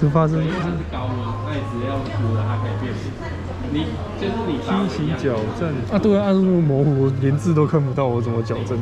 是发生因为它是高温，那你只要涂了它可以变形。你就是你梯形矫正啊，对啊，暗入模糊，连字都看不到，我怎么矫正？